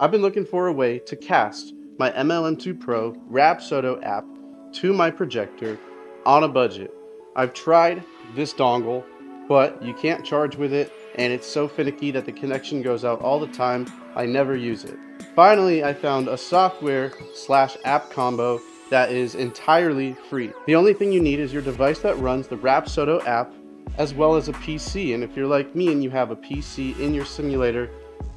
I've been looking for a way to cast my MLM2 Pro Rapsodo app to my projector on a budget. I've tried this dongle, but you can't charge with it, and it's so finicky that the connection goes out all the time. I never use it. Finally, I found a software slash app combo that is entirely free. The only thing you need is your device that runs the Rapsodo app as well as a PC. And if you're like me and you have a PC in your simulator,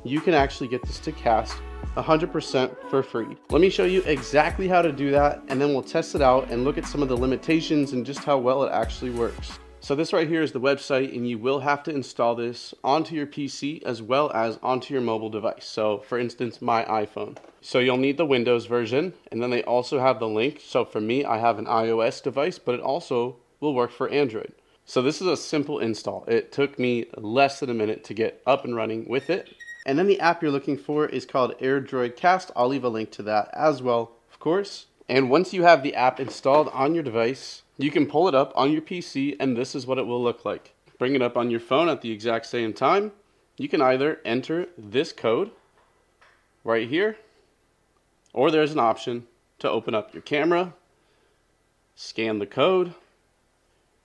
you can actually get this to cast 100% for free. Let me show you exactly how to do that and then we'll test it out and look at some of the limitations and just how well it actually works. So this right here is the website and you will have to install this onto your PC as well as onto your mobile device. So for instance, my iPhone. So you'll need the Windows version and then they also have the link. So for me, I have an iOS device, but it also will work for Android. So this is a simple install. It took me less than a minute to get up and running with it. And then the app you're looking for is called AirDroid Cast. I'll leave a link to that as well, of course. And once you have the app installed on your device, you can pull it up on your PC and this is what it will look like. Bring it up on your phone at the exact same time. You can either enter this code right here, or there's an option to open up your camera, scan the code,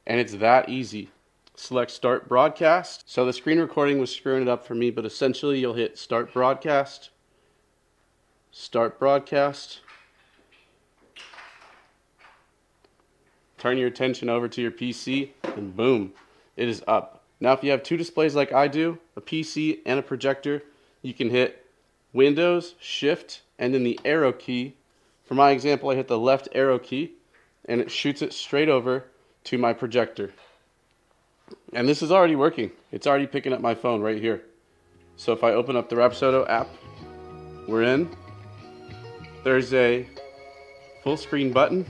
and it's that easy select start broadcast. So the screen recording was screwing it up for me, but essentially you'll hit start broadcast, start broadcast, turn your attention over to your PC, and boom, it is up. Now if you have two displays like I do, a PC and a projector, you can hit Windows, Shift, and then the arrow key. For my example, I hit the left arrow key, and it shoots it straight over to my projector. And this is already working. It's already picking up my phone right here. So if I open up the Rapsodo app, we're in. There's a full screen button,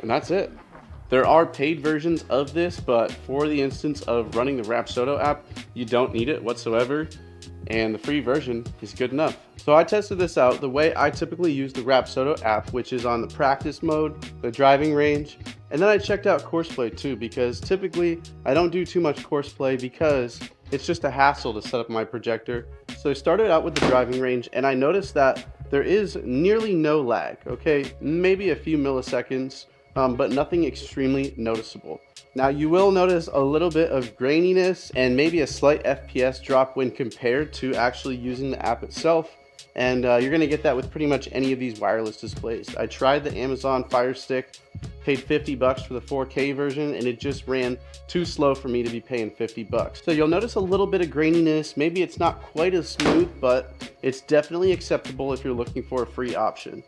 and that's it. There are paid versions of this, but for the instance of running the Rapsodo app, you don't need it whatsoever, and the free version is good enough. So I tested this out the way I typically use the Rapsodo app, which is on the practice mode, the driving range, and then I checked out Courseplay too because typically I don't do too much Courseplay because it's just a hassle to set up my projector. So I started out with the driving range and I noticed that there is nearly no lag, okay? Maybe a few milliseconds, um, but nothing extremely noticeable. Now you will notice a little bit of graininess and maybe a slight FPS drop when compared to actually using the app itself and uh, you're to get that with pretty much any of these wireless displays. I tried the Amazon Fire Stick, paid 50 bucks for the 4K version, and it just ran too slow for me to be paying 50 bucks. So you'll notice a little bit of graininess. Maybe it's not quite as smooth, but it's definitely acceptable if you're looking for a free option.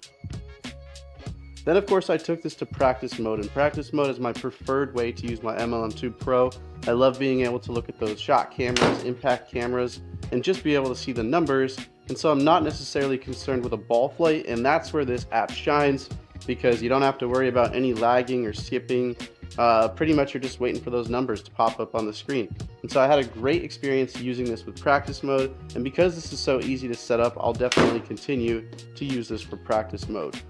Then of course I took this to practice mode and practice mode is my preferred way to use my MLM2 Pro. I love being able to look at those shot cameras, impact cameras, and just be able to see the numbers and so I'm not necessarily concerned with a ball flight, and that's where this app shines because you don't have to worry about any lagging or skipping. Uh, pretty much you're just waiting for those numbers to pop up on the screen. And so I had a great experience using this with practice mode, and because this is so easy to set up, I'll definitely continue to use this for practice mode.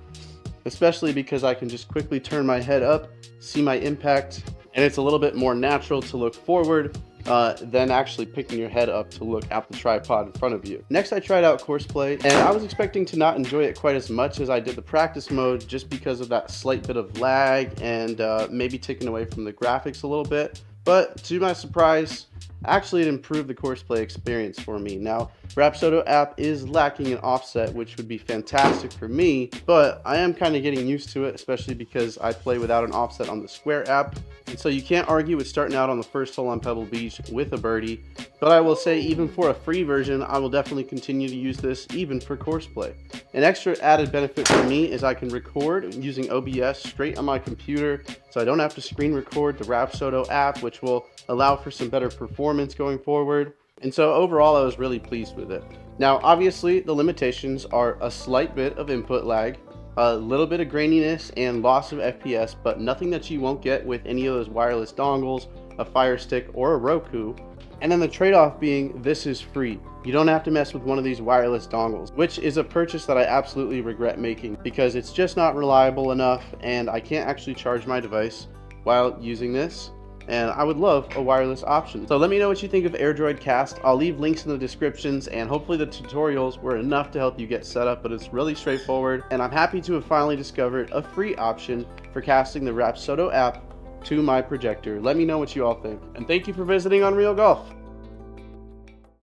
Especially because I can just quickly turn my head up, see my impact, and it's a little bit more natural to look forward uh, than actually picking your head up to look at the tripod in front of you. Next, I tried out Courseplay, and I was expecting to not enjoy it quite as much as I did the practice mode just because of that slight bit of lag and uh, maybe taken away from the graphics a little bit. But to my surprise, Actually, it improved the course play experience for me. Now, Rapsodo app is lacking an offset, which would be fantastic for me, but I am kind of getting used to it, especially because I play without an offset on the Square app. And so you can't argue with starting out on the first hole on Pebble Beach with a birdie, but I will say even for a free version, I will definitely continue to use this even for course play. An extra added benefit for me is I can record using OBS straight on my computer, so I don't have to screen record the Rapsodo app, which will allow for some better performance going forward. And so overall, I was really pleased with it. Now, obviously, the limitations are a slight bit of input lag, a little bit of graininess and loss of FPS, but nothing that you won't get with any of those wireless dongles, a Fire Stick, or a Roku. And then the trade-off being this is free. You don't have to mess with one of these wireless dongles, which is a purchase that I absolutely regret making because it's just not reliable enough and I can't actually charge my device while using this. and I would love a wireless option. So let me know what you think of AirDroid Cast. I'll leave links in the descriptions and hopefully the tutorials were enough to help you get set up, but it's really straightforward. And I'm happy to have finally discovered a free option for casting the Rapsodo app to my projector. Let me know what you all think. And thank you for visiting Unreal Golf.